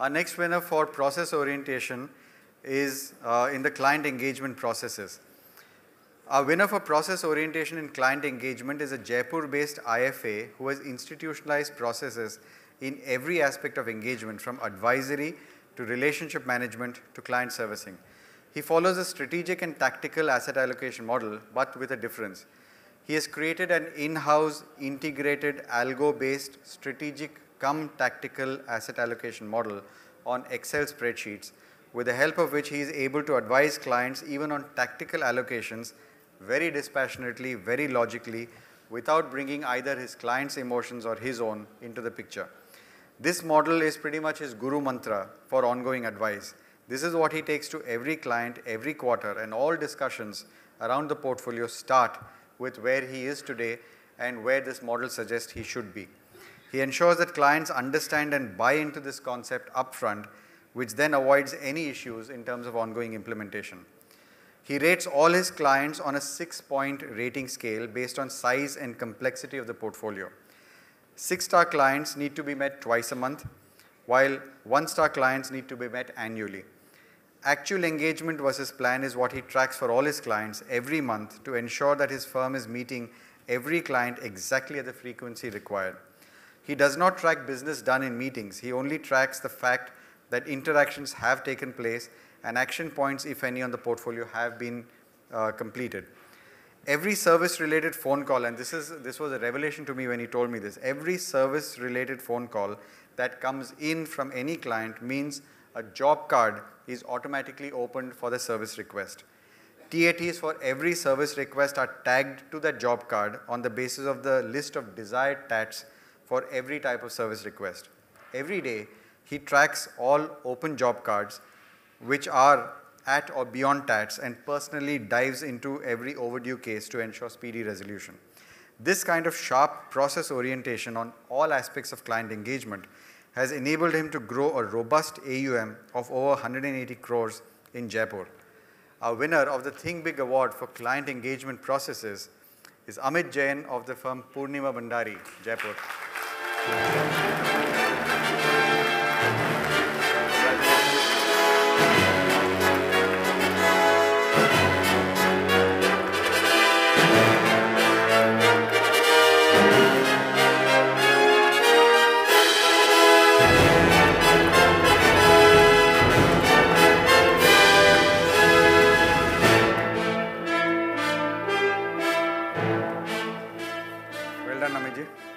Our next winner for process orientation is uh, in the client engagement processes. Our winner for process orientation in client engagement is a Jaipur-based IFA who has institutionalized processes in every aspect of engagement from advisory to relationship management to client servicing. He follows a strategic and tactical asset allocation model, but with a difference. He has created an in-house integrated algo-based strategic come tactical asset allocation model on Excel spreadsheets with the help of which he is able to advise clients even on tactical allocations very dispassionately, very logically, without bringing either his client's emotions or his own into the picture. This model is pretty much his guru mantra for ongoing advice. This is what he takes to every client every quarter and all discussions around the portfolio start with where he is today and where this model suggests he should be. He ensures that clients understand and buy into this concept upfront, which then avoids any issues in terms of ongoing implementation. He rates all his clients on a six point rating scale based on size and complexity of the portfolio. Six star clients need to be met twice a month, while one star clients need to be met annually. Actual engagement versus plan is what he tracks for all his clients every month to ensure that his firm is meeting every client exactly at the frequency required. He does not track business done in meetings. He only tracks the fact that interactions have taken place and action points, if any, on the portfolio have been uh, completed. Every service related phone call, and this, is, this was a revelation to me when he told me this, every service related phone call that comes in from any client means a job card is automatically opened for the service request. TATs for every service request are tagged to that job card on the basis of the list of desired TATs for every type of service request. Every day, he tracks all open job cards which are at or beyond TATs and personally dives into every overdue case to ensure speedy resolution. This kind of sharp process orientation on all aspects of client engagement has enabled him to grow a robust AUM of over 180 crores in Jaipur. Our winner of the Think Big Award for Client Engagement Processes is Amit Jain of the firm Poornima Bhandari, Jaipur. Well done, Amit ji.